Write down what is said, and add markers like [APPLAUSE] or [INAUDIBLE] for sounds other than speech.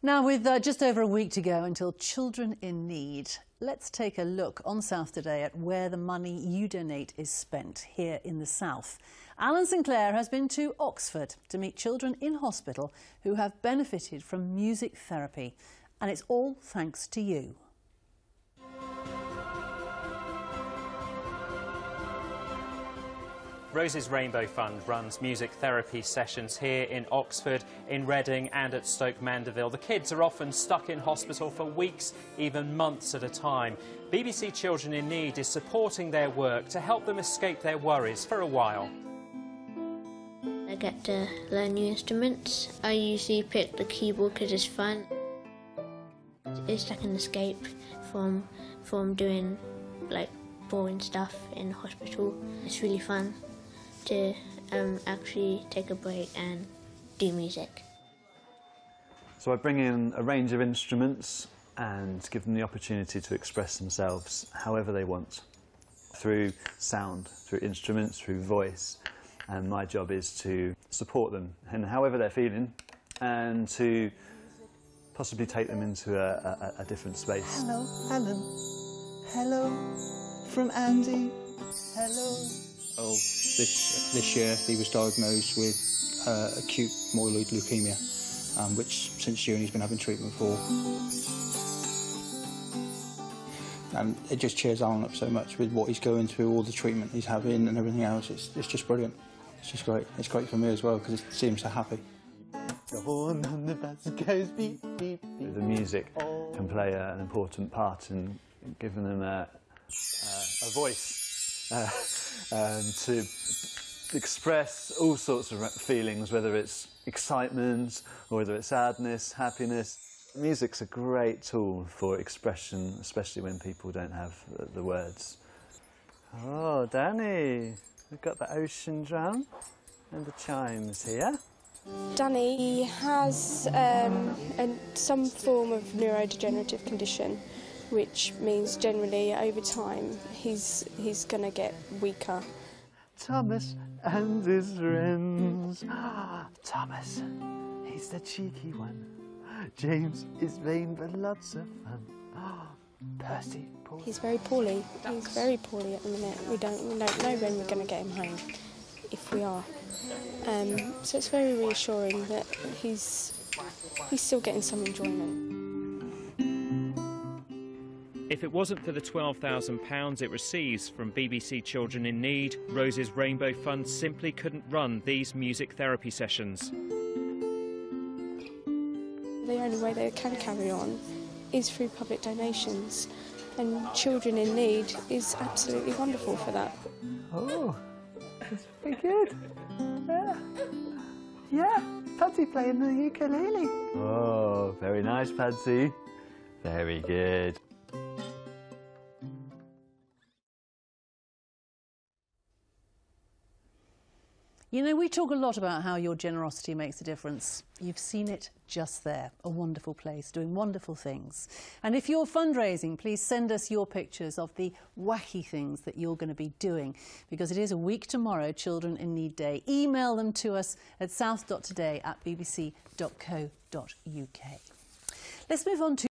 Now, with uh, just over a week to go until Children in Need, let's take a look on South today at where the money you donate is spent here in the South. Allen Sinclair has been to Oxford to meet children in hospital who have benefited from music therapy. And it's all thanks to you. Rosie's Rainbow Fund runs music therapy sessions here in Oxford, in Reading and at Stoke Mandeville. The kids are often stuck in hospital for weeks, even months at a time. BBC Children in Need is supporting their work to help them escape their worries for a while. I get to learn new instruments. I usually pick the keyboard because it's fun. It's like an escape from from doing like boring stuff in hospital. It's really fun to um, actually take a break and do music. So I bring in a range of instruments and give them the opportunity to express themselves however they want through sound, through instruments, through voice. And my job is to support them and however they're feeling and to possibly take them into a, a, a different space. Hello, Allen. Hello, from Andy. Hello. This, this year he was diagnosed with uh, acute myeloid leukemia, um, which since June he's been having treatment for. And it just cheers Allen up so much with what he's going through, all the treatment he's having and everything else. It's, it's just brilliant. It's just great. It's great for me as well because it seems so happy. The music can play an important part in giving them a, a, a voice uh, [LAUGHS] um, to express all sorts of feelings, whether it's excitement or whether it's sadness, happiness. Music's a great tool for expression, especially when people don't have the, words. Oh, Danny, we've got the ocean drum and the chimes here. Danny has um, some form of neurodegenerative condition which means generally over time he's he's going to get weaker. Thomas and his friends. Thomas, he's the cheeky one. James is vain but lots of fun. Percy, poor. He's very poorly. He's very poorly at the minute. We don't we don't know when we're going to get him home, if we are. Um, so it's very reassuring that he's he's still getting some enjoyment. If it wasn't for the £12,000 it receives from BBC Children in Need, Rosie's Rainbow Fund simply couldn't run these music therapy sessions. The only way they can carry on is through public donations, and Children in Need is absolutely wonderful for that. Oh, that's pretty good. Yeah. Yeah, Pudsey playing the ukulele. Oh, very nice, Pudsey. Very good. You know, we talk a lot about how your generosity makes a difference. You've seen it just there, a wonderful place, doing wonderful things. And if you're fundraising, please send us your pictures of the wacky things that you're going to be doing, because it is a week tomorrow, Children in Need Day. Email them to us at south.today at bbc.co.uk. Let's move on to